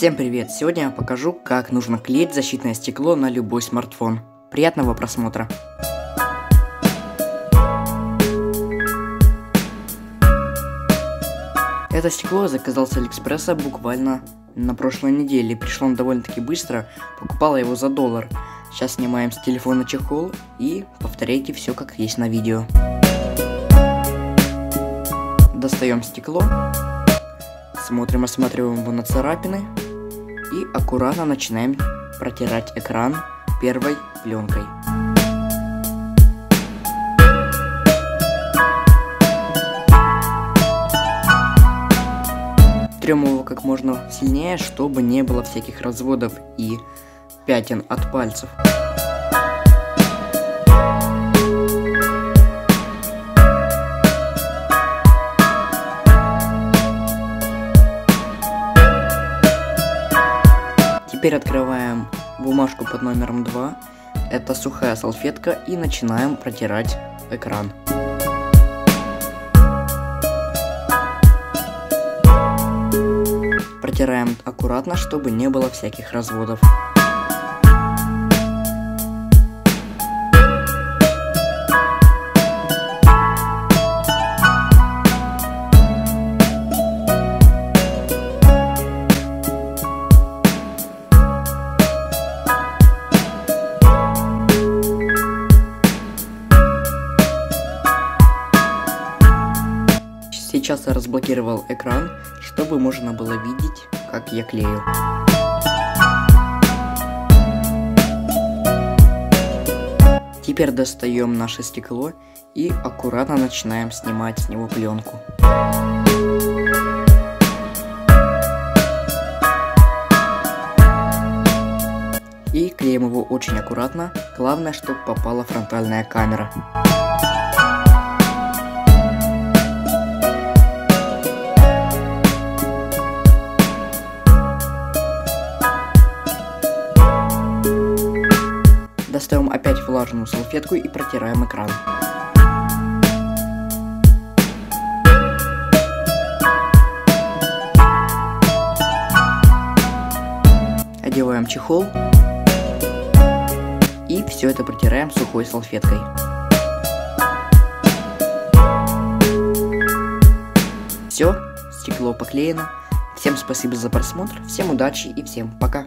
Всем привет! Сегодня я покажу, как нужно клеить защитное стекло на любой смартфон. Приятного просмотра! Это стекло я заказал с Алиэкспресса буквально на прошлой неделе. Пришло он довольно-таки быстро, покупала его за доллар. Сейчас снимаем с телефона чехол и повторяйте все как есть на видео. Достаем стекло, смотрим, осматриваем его на царапины и аккуратно начинаем протирать экран первой пленкой. Трем его как можно сильнее, чтобы не было всяких разводов и пятен от пальцев. Теперь открываем бумажку под номером 2. Это сухая салфетка и начинаем протирать экран. Протираем аккуратно, чтобы не было всяких разводов. Сейчас я разблокировал экран, чтобы можно было видеть, как я клею. Теперь достаем наше стекло и аккуратно начинаем снимать с него пленку. И клеим его очень аккуратно, главное, чтобы попала фронтальная камера. Влажную салфетку и протираем экран. Одеваем чехол. И все это протираем сухой салфеткой. Все, стекло поклеено. Всем спасибо за просмотр, всем удачи и всем пока.